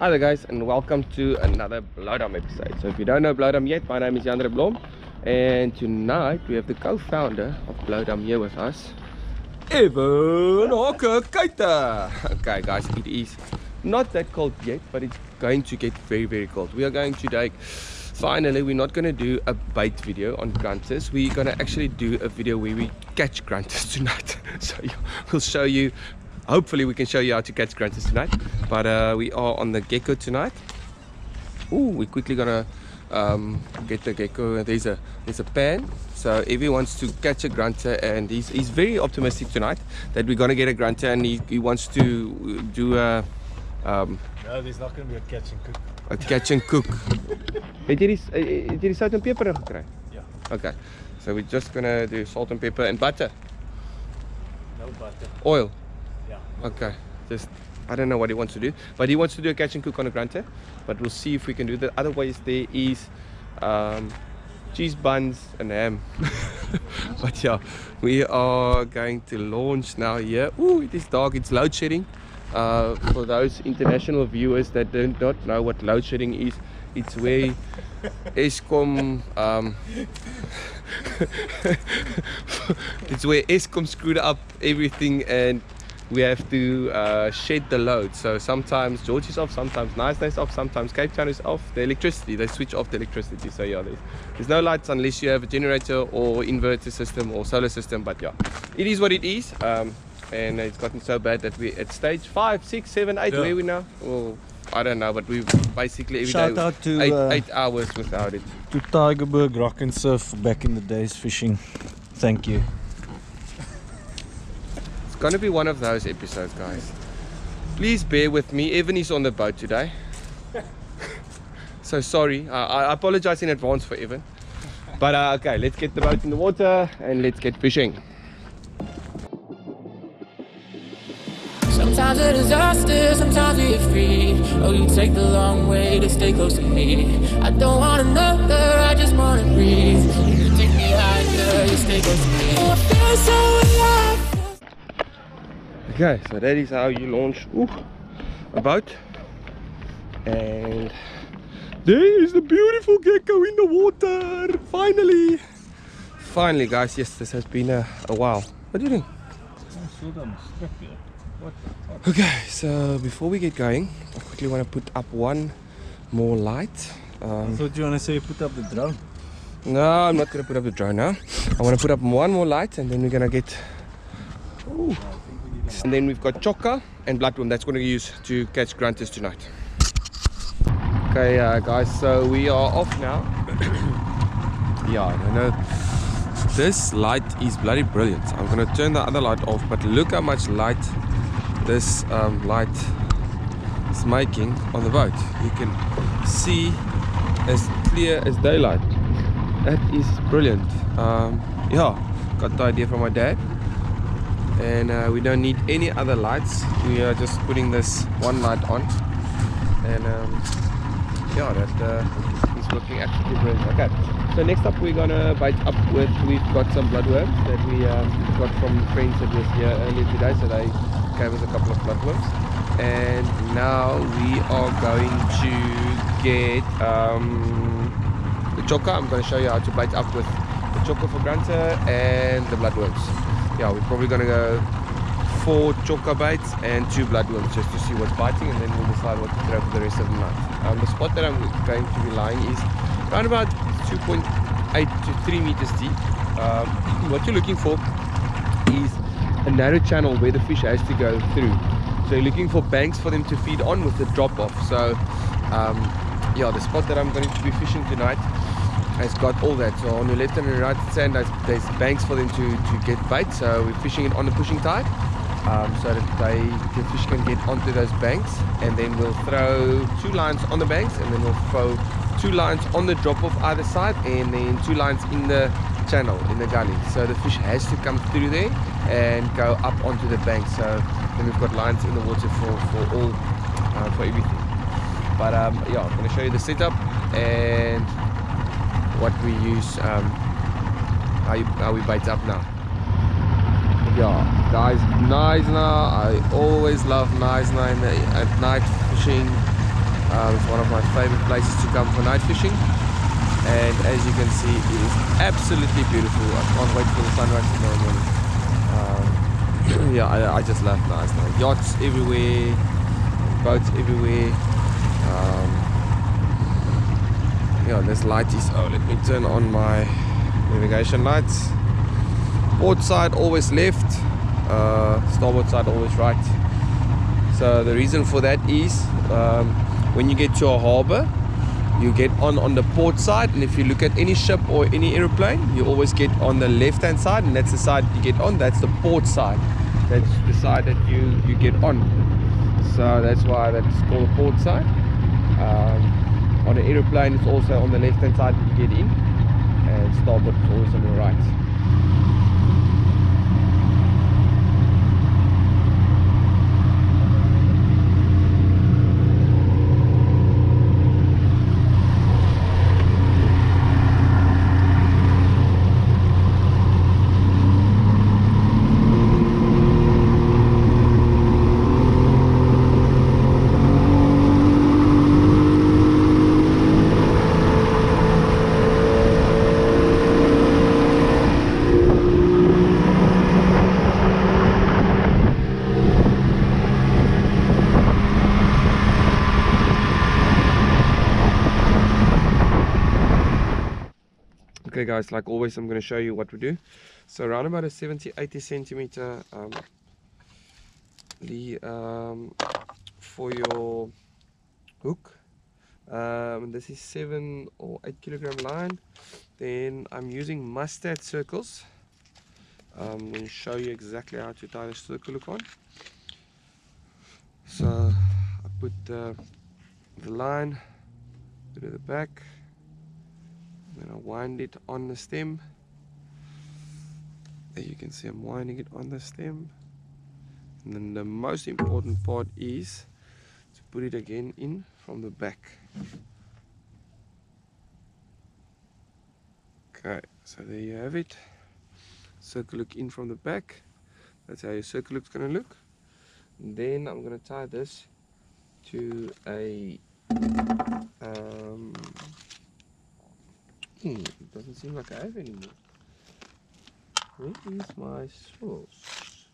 Hi there guys and welcome to another Bloudam episode. So if you don't know Bloudam yet, my name is Jandre Blom and tonight we have the co-founder of Bloudam here with us, Evan Hawker Keita. Okay guys, it is not that cold yet, but it's going to get very very cold. We are going to take, finally we're not going to do a bait video on grunters. We're going to actually do a video where we catch grunters tonight. so we'll show you hopefully we can show you how to catch grunters tonight but uh, we are on the gecko tonight. Ooh, we're quickly gonna um, get the gecko. There's a there's a pan. So Evie wants to catch a grunter and he's, he's very optimistic tonight that we're gonna get a grunter and he, he wants to do a um, no there's not gonna be a catch and cook. a catch and cook. Het jy die het jy die sout en peper gekry ja okay. So we're just gonna do salt and pepper and butter. No butter. Oil Okay. Just I don't know what he wants to do, but he wants to do a catch and cook on a grunter. But we'll see if we can do that. Otherwise, there is um, cheese buns and ham. but yeah, we are going to launch now here. Ooh, it is dark. It's load shedding. Uh, for those international viewers that do not know what load shedding is, it's where Eskom um, it's where Eskom screwed up everything and we have to uh, shed the load. So sometimes George is off, sometimes Nice is off, sometimes Cape Town is off. The electricity, they switch off the electricity. So yeah, there's, there's no lights unless you have a generator or inverter system or solar system. But yeah, it is what it is. Um, and it's gotten so bad that we at stage five, six, seven, eight. Yeah. Where we now? Well, I don't know, but we basically every Shout day out to eight, uh, eight hours without it. To Tygerberg Rock and Surf back in the days fishing. Thank you gonna be one of those episodes guys please bear with me Evan is on the boat today so sorry uh, I apologize in advance for Evan but uh, okay let's get the boat in the water and let's get fishing Sometimes a disaster, sometimes we are free. Oh, you take the long way to stay close to me. I don't want another, I just wanna breathe. You take me higher, you stay close to me. Oh, I feel so alive. Okay, so that is how you launch ooh, a boat. And there is the beautiful gecko in the water. Finally. Finally, guys. Yes, this has been a, a while. What are you doing? Okay, so before we get going, I quickly want to put up one more light. Um, I thought you want to say put up the drone. No, I'm not going to put up the drone now. I want to put up one more light and then we're going to get... Ooh. And then we've got chokka and bloodworm that's going to use to catch grunters tonight. Okay uh, guys, so we are off now. yeah, I know this light is bloody brilliant. I'm going to turn the other light off, but look how much light this um, light is making on the boat. You can see as clear as daylight. That is brilliant. Um, yeah, got the idea from my dad and uh, we don't need any other lights. We are just putting this one light on. And um, yeah that uh, is working okay so next up we're gonna bite up with we've got some bloodworms that we um, got from friends that was here earlier today so they gave us a couple of bloodworms and now we are going to get um, the chokka. I'm going to show you how to bite up with the chokka for grunter and the bloodworms yeah, we're probably gonna go four chokka baits and two bloodworms just to see what's biting and then we'll decide what to throw for the rest of the night. Um, the spot that I'm going to be lying is around about 2.8 to 3 meters deep. Um, what you're looking for is a narrow channel where the fish has to go through. So you're looking for banks for them to feed on with the drop off. So um, yeah, the spot that I'm going to be fishing tonight has got all that. So on the left and the right sand, there's, there's banks for them to, to get bait. So we're fishing it on the pushing tide. Um, so that they, the fish can get onto those banks and then we'll throw two lines on the banks and then we'll throw two lines on the drop off either side and then two lines in the channel in the gully so the fish has to come through there and go up onto the bank so then we've got lines in the water for, for all uh, for everything but um, yeah I'm going to show you the setup and what we use um, how, you, how we bait up now yeah guys Knysna I always love Knysna at night fishing Um, it's one of my favorite places to come for night fishing. And as you can see, it is absolutely beautiful. I can't wait for the sunrise tomorrow morning. Um, yeah, I, I just love nice night. Yachts everywhere, boats everywhere. Yeah, this light is. Oh, let me turn on my navigation lights. Port side always left, uh, starboard side always right. So the reason for that is um, when you get to a harbor, you get on on the port side, and if you look at any ship or any aeroplane, you always get on the left hand side, and that's the side you get on. That's the port side. That's the side that you you get on. So that's why that's called the port side. Um, on an aeroplane, it's also on the left hand side that you get in, and starboard is always on the right. Okay guys like always i'm going to show you what we do. So around about a 70 80 centimeter um, the um, for your hook um, this is seven or eight kilogram line. Then i'm using Mustad circles. I'm going to show you exactly how to tie the circle hook on. So i put the, the line to the back then I wind it on the stem. There you can see I'm winding it on the stem. And then the most important part is to put it again in from the back. Okay so there you have it. Circle look in from the back. That's how your circle look's gonna look. And then I'm gonna tie this to a um, Hmm, it doesn't seem like I have anymore. Where is my sauce?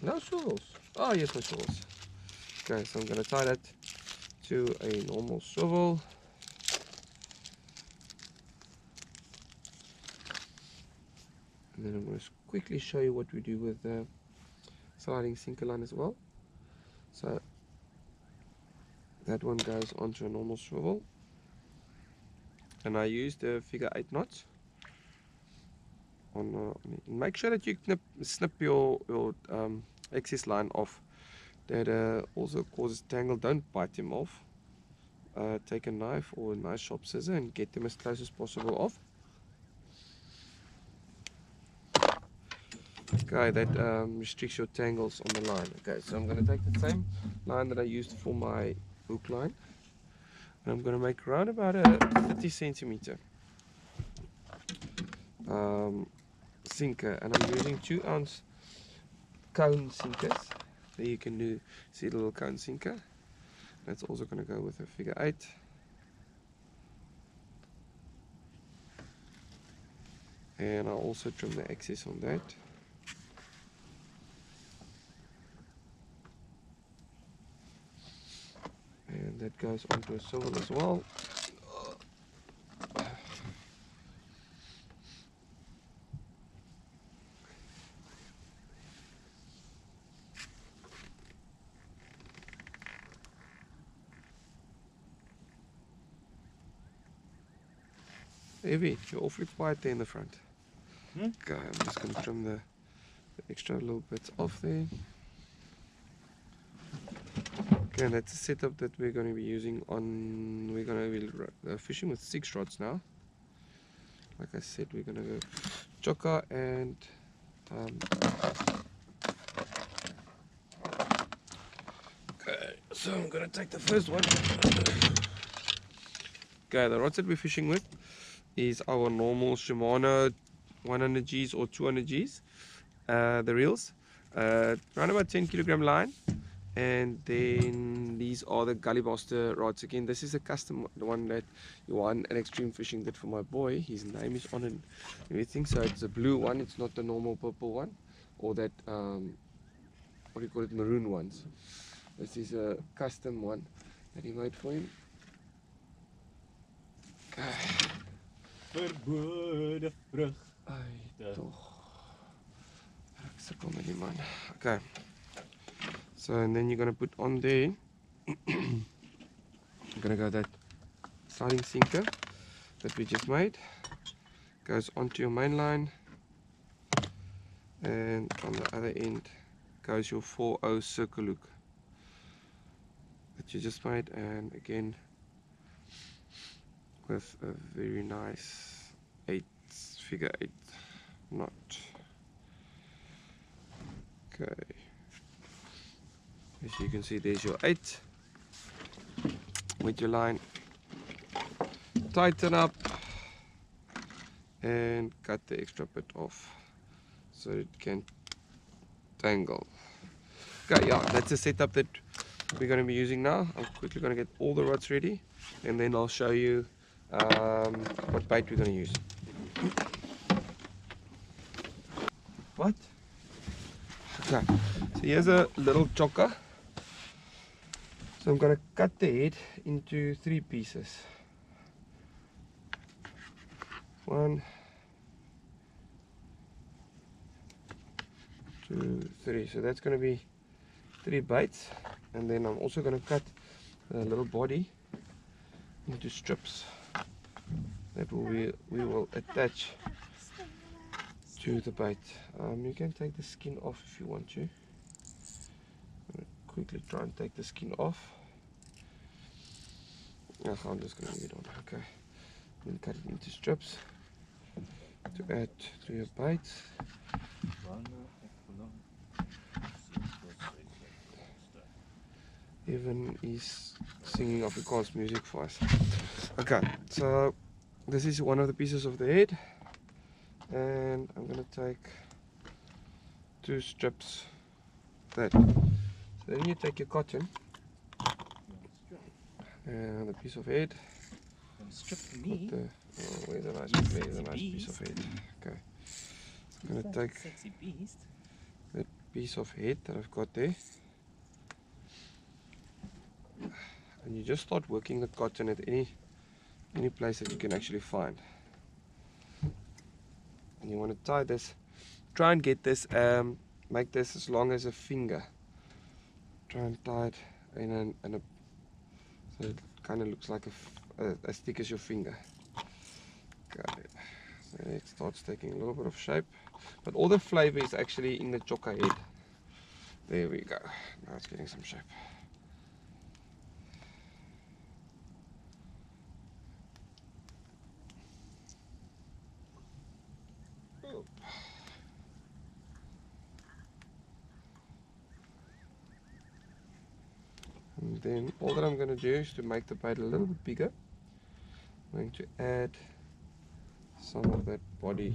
No sauce. Oh, yes, my sauce. Okay, so I'm going to tie that to a normal swivel. And then I'm going to quickly show you what we do with the sliding sinker line as well. So that one goes onto a normal swivel and I use the figure 8 knots on, uh, make sure that you knip, snip your, your um, excess line off. That uh, also causes tangle. Don't bite them off. Uh, take a knife or a nice sharp scissor and get them as close as possible off. Okay that um, restricts your tangles on the line. Okay so I'm going to take the same line that I used for my hook line I'm going to make around about a 30 centimeter um, sinker. And I'm using 2 ounce cone sinkers. There you can do see the little cone sinker? That's also going to go with a figure 8 and I'll also trim the excess on that that goes onto a swivel as well Evie, you're awfully quiet there in the front. Hmm? Okay, I'm just going to trim the, the extra little bits off there. Okay, that's the setup that we're going to be using on, we're going to be uh, fishing with six rods now. Like I said, we're going to go chokka and um, Okay, so I'm going to take the first one. Okay, the rods that we're fishing with is our normal Shimano 100Gs or 200Gs, uh, the reels. Uh, around about 10 kilogram line and then these are the gully master rods again this is a custom the one that Johan at extreme fishing did for my boy his name is on it and everything so it's a blue one it's not the normal purple one or that um what do you call it maroon ones this is a custom one that he made for him okay. Verbode vrug. Ai, Ja. Ek sukkel met die man. Okay. So and then you're gonna put on there. you're gonna go that sliding sinker that we just made. Goes onto your main line. And on the other end goes your 4-0 circle hook that you just made and again with a very nice 8 figure 8 knot okay as you can see there's your 8 with your line. Tighten up and cut the extra bit off so it can tangle. Okay yeah that's the setup that we're going to be using now. I'm quickly going to get all the rods ready and then I'll show you um, what bait we're going to use. What? Okay so here's a little chokka so I'm going to cut the head into three pieces one two three so that's going to be three bites and then I'm also going to cut the little body into strips that be, we will attach to the bite. Um, you can take the skin off if you want to. Quickly try and take the skin off. I'm just gonna leave it on. Okay. Then cut it into strips to add to your bait. Evan is singing Afrikaans music for us. Okay, so this is one of the pieces of the head, and I'm gonna take two strips. That. Then you take your cotton and a piece of head. Strip me. the, oh, where's a nice, where's a nice piece of head? Okay, I'm gonna take Sexy beast. piece of head that I've got there. And you just start working the cotton at any any place that you can actually find. And you want to tie this, try and get this, um, make this as long as a finger. Try and tie it in a, in a so it kind of looks like a, uh, as thick as your finger. Got it. So it starts taking a little bit of shape. But all the flavor is actually in the chokka head. There we go. Now it's getting some shape. Oop. And then all that I'm going to do is to make the bait a little bit bigger. I'm going to add some of that body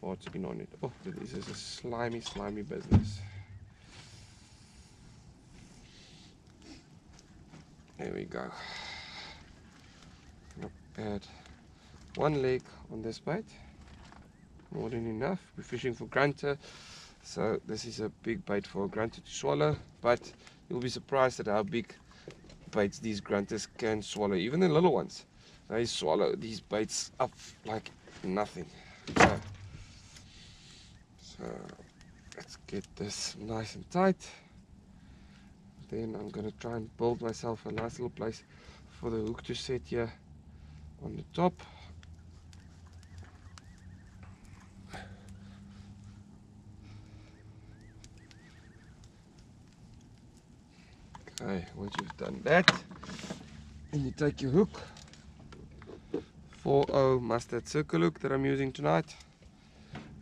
parts in on it. Oh, this is a slimy, slimy business. There we go. Add one leg on this bait. More than enough. We're fishing for grunter, so this is a big bait for a grunter to swallow. But you'll be surprised at how big baits these grunters can swallow. Even the little ones, they swallow these baits up like nothing. Okay. So let's get this nice and tight. Then I'm gonna try and build myself a nice little place for the hook to set here on the top. Okay, once you've done that, and you take your hook, 4 Mustad circle hook that I'm using tonight,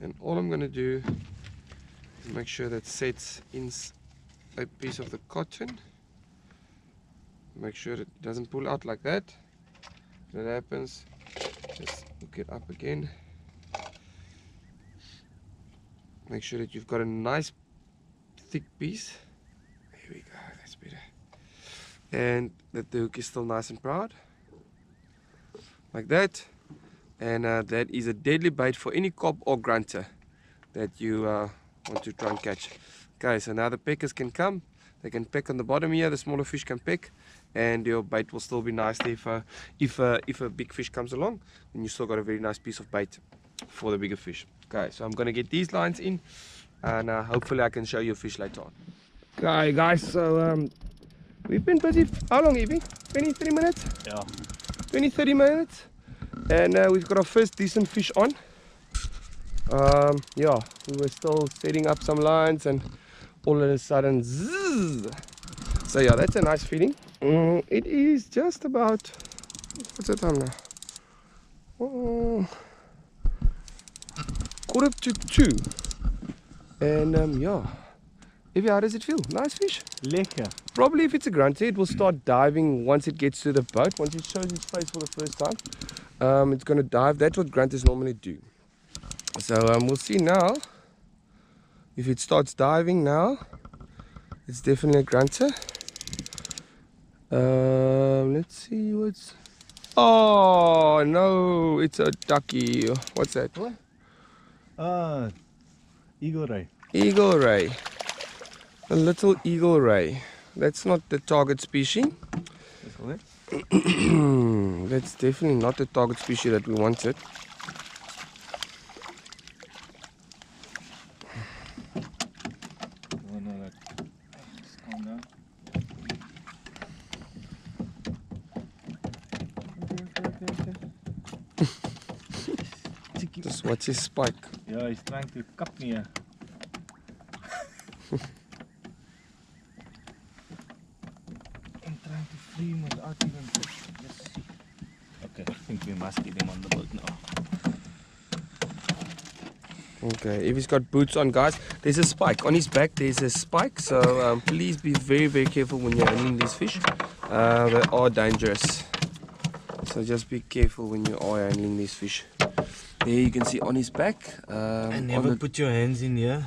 and all I'm going to do is make sure that sets in a piece of the cotton. Make sure it doesn't pull out like that. If that happens, just hook it up again. Make sure that you've got a nice thick piece. There There we go. That's better. And that the hook is still nice and proud. Like that. And uh, that is a deadly bait for any cob or grunter that you uh, want to try and catch. Okay, so now the peckers can come. They can peck on the bottom here. The smaller fish can peck, and your bait will still be nice. If uh, if uh, if a big fish comes along, then you still got a very nice piece of bait for the bigger fish. Okay, so I'm gonna get these lines in, and uh, hopefully I can show you a fish later on. Okay, guys. So um, we've been busy. How long, Evie? 20, 30 minutes? Yeah. 20 30 minutes and uh, we've got our first decent fish on um, yeah we were still setting up some lines and all of a sudden zzz. so yeah that's a nice feeling mm, it is just about what's the time now oh, quarter to two and um, yeah Evie, how does it feel? Nice fish? Lekker. Probably if it's a grunter, it will start diving once it gets to the boat. Once it shows its face for the first time, um, it's going to dive. That's what grunters normally do. So um, we'll see now. If it starts diving now, it's definitely a grunter. Um, let's see what's... Oh, no, it's a ducky. What's that? what? Ah, eagle ray. Eagle ray. A little eagle ray. That's not the target species. That's definitely not the target species that we wanted. No, that. Just. Just watch his spike. Yeah, he's trying to cut me. Yeah. I'm trying to free him without even. Let's see. Okay, I think we must get him on the boat now. Okay, if he's got boots on, guys, there's a spike on his back. There's a spike, so um, please be very, very careful when you're handling these fish. Uh, they are dangerous, so just be careful when you are handling these fish. There you can see on his back. Um, And never put your hands in here.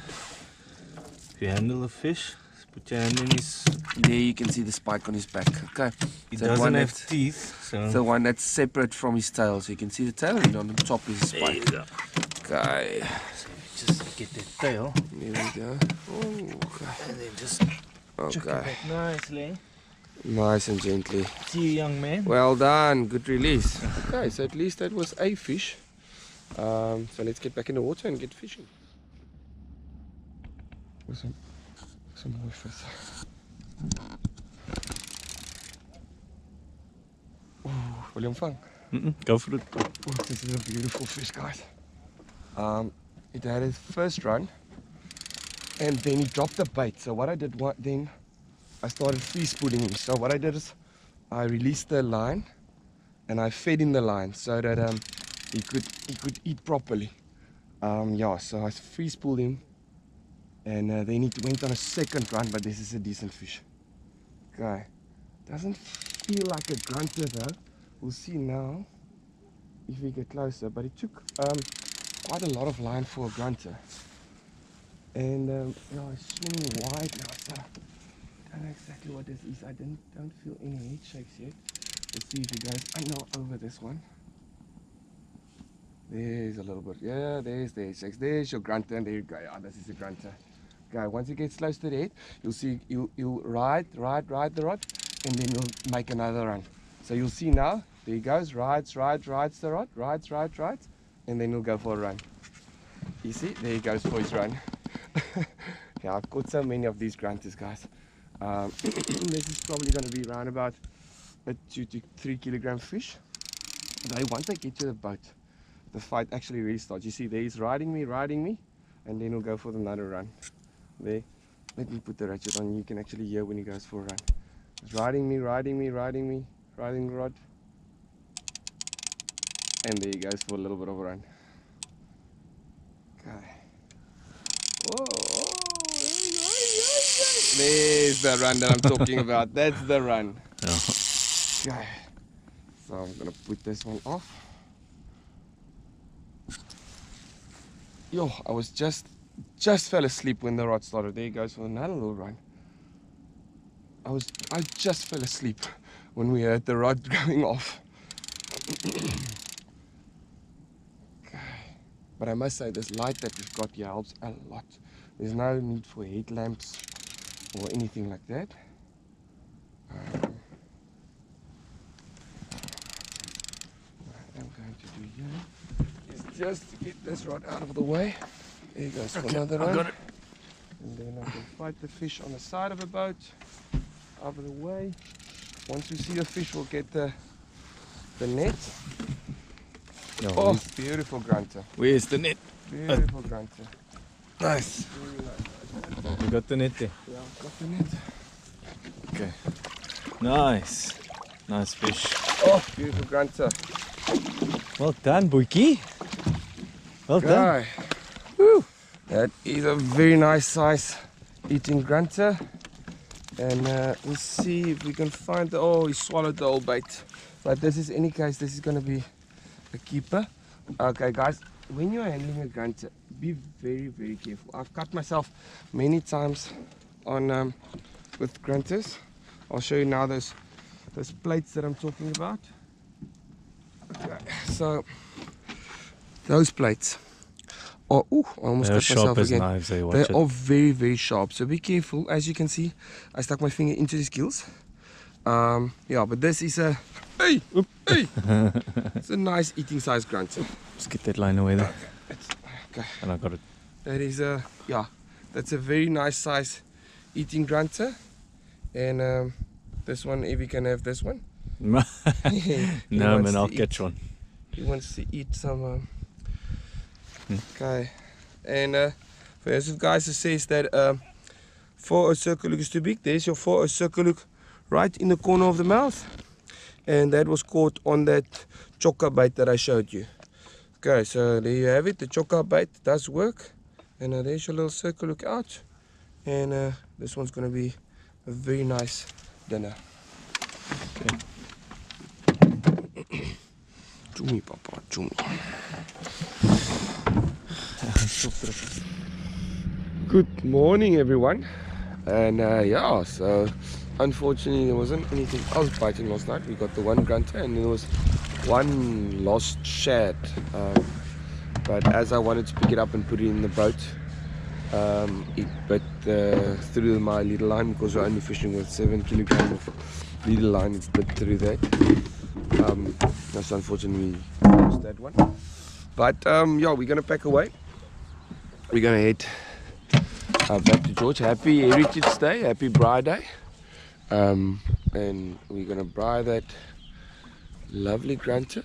If you handle a fish, just put your hand in his. There you can see the spike on his back. Okay, He That doesn't one have that's- teeth, so. the one that's separate from his tail, so you can see the tail, and on the top is the there you spike. go. Okay, So Just get the tail there we go. Oh, okay. and then just chuck it okay, back nicely. nice and gently. See you, young man. Well done, good release. Okay, so at least that was a fish. Um, so let's get back in the water and get fishing. Some, some more fish. Ooh, wil je? Mm-mm, go for it. Ooh, this is a beautiful fish, guys. Um, it had its first run, and then he dropped the bait. So what I did what then, I started free spooling him. So what I did is, I released the line, and I fed in the line so that um, he could he could eat properly. Um, yeah, so I free spooled him, and uh, then he went on a second run. But this is a decent fish. Okay, doesn't feel like a grunter though. We'll see now if we get closer. But it took um, quite a lot of line for a grunter. And um, yeah, it's swimming wide now, so I don't know exactly what this is. I didn't, don't feel any head shakes yet. Let's see if he goes I know over this one. There's a little bit. Yeah, there's the head shakes. There's your grunter, and there you go. Yeah, this is a grunter. Okay, once he gets close to the head, you'll see you you'll ride, ride, ride the rod, and then you'll make another run. So you'll see now, there he goes, rides, rides, rides the rod, rides, rides, rides, and then he'll go for a run. You see, there he goes for his run. yeah, I've caught so many of these grunters, guys. Um, this is probably going to be around about a two to three kilogram fish. They once they get to the boat, the fight actually really starts. You see, there he's riding me, riding me, and then he'll go for another run. There, let me put the ratchet on. You can actually hear when he goes for a run. He's riding me, riding me, riding me, riding rod. And there he goes for a little bit of a run. Okay. Whoa, oh. There's the run that I'm talking about. That's the run. Okay. So I'm gonna put this one off. Yo, I was just just fell asleep when the rod started. There he goes for another little run. I was I just fell asleep when we heard the rod going off. okay. But I must say this light that we've got here helps a lot. There's no need for headlamps or anything like that. Um, what I'm going to do here is just to get this rod out of the way. There goes another I one. And then I can fight the fish on the side of the boat, out of the way. Once we see a fish, we'll get the the net. No, Oh, beautiful grunter. Where's the net? Beautiful grunter. Nice. You got the net there. Yeah, I've got the net. Okay. Nice. Nice fish. Oh, beautiful grunter. Well done, Boykie. Well done. Woo. That is a very nice size eating grunter. And uh, we'll see if we can find the. Oh, he swallowed the old bait. But this is, any case, this is going to be a keeper. Okay, guys, when you're handling a grunter, be very, very careful. I've cut myself many times on um, with grunters. I'll show you now those those plates that I'm talking about. Okay, so those plates are. Ooh, I almost They're cut myself again. knives, they watch They it. are very, very sharp. So be careful. As you can see, I stuck my finger into the gills. Um, yeah, but this is a. Hey, hey. it's a nice eating size grunter. Let's get that line away there. It's, okay. And I got it. That is a yeah. That's a very nice size eating grunter. And um, this one, if you can have this one. no, man, I'll eat- catch one. He wants to eat some. Um. Okay. And uh, for those of guys says that um, 4 circle look is too big, there's your 4 circle look right in the corner of the mouth. And that was caught on that chokka bait that I showed you. Okay, so there you have it. The chokka bait does work. And uh, there's your little circle look out. And uh, this one's going to be a very nice dinner. Okay. Good morning, everyone. And uh, yeah, so unfortunately, there wasn't anything else biting last night. We got the one grunter, and there was one lost shad. Um, but as I wanted to pick it up and put it in the boat, um, it bit uh, through my leader line because we're only fishing with seven kilogram of leader line. It bit through that. Um, that's unfortunately lost that one. But um, yeah, we're gonna pack away. We're gonna head uh, back to George. Happy Heritage Day, Happy Braai Day, um, and we're gonna buy that lovely grunter.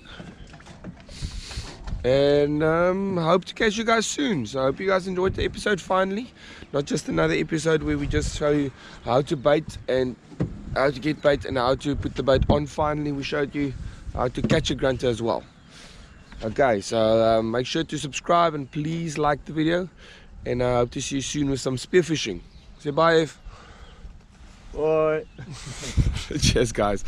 And um, hope to catch you guys soon. So I hope you guys enjoyed the episode finally. Not just another episode where we just show you how to bait and how to get bait and how to put the bait on. Finally, we showed you how to catch a grunter as well. Okay, so um, make sure to subscribe and please like the video. And I hope to see you soon with some spearfishing. Say bye, Ev. Bye. Cheers, guys.